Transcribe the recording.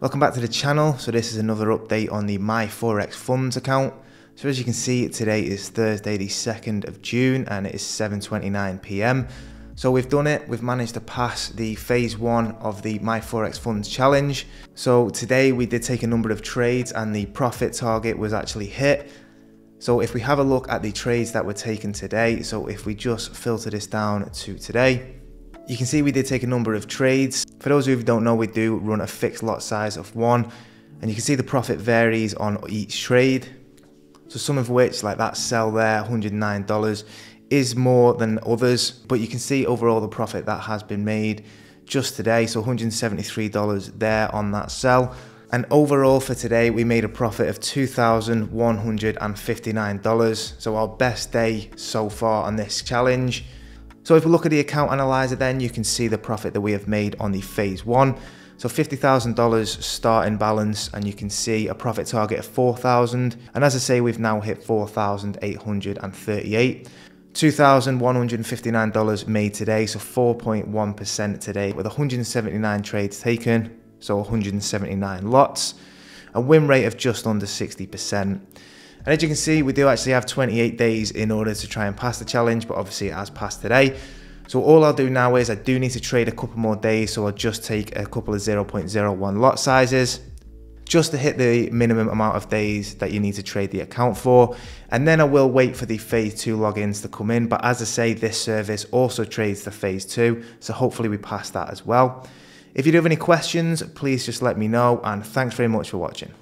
Welcome back to the channel. So this is another update on the My Forex Funds account. So as you can see, today is Thursday the 2nd of June and it is 7.29 p.m. So we've done it, we've managed to pass the phase one of the My Forex Funds challenge. So today we did take a number of trades and the profit target was actually hit. So if we have a look at the trades that were taken today, so if we just filter this down to today, you can see we did take a number of trades. For those who don't know, we do run a fixed lot size of one, and you can see the profit varies on each trade. So some of which, like that sell there, $109, is more than others, but you can see overall the profit that has been made just today. So $173 there on that sell. And overall for today, we made a profit of $2,159. So our best day so far on this challenge. So if we look at the account analyzer then you can see the profit that we have made on the phase one. So $50,000 starting balance and you can see a profit target of 4,000. And as I say, we've now hit 4,838. $2,159 made today, so 4.1% today with 179 trades taken, so 179 lots. A win rate of just under 60%. And as you can see, we do actually have 28 days in order to try and pass the challenge, but obviously it has passed today. So all I'll do now is I do need to trade a couple more days, so I'll just take a couple of 0.01 lot sizes just to hit the minimum amount of days that you need to trade the account for. And then I will wait for the phase two logins to come in. But as I say, this service also trades the phase two. So hopefully we pass that as well. If you do have any questions, please just let me know. And thanks very much for watching.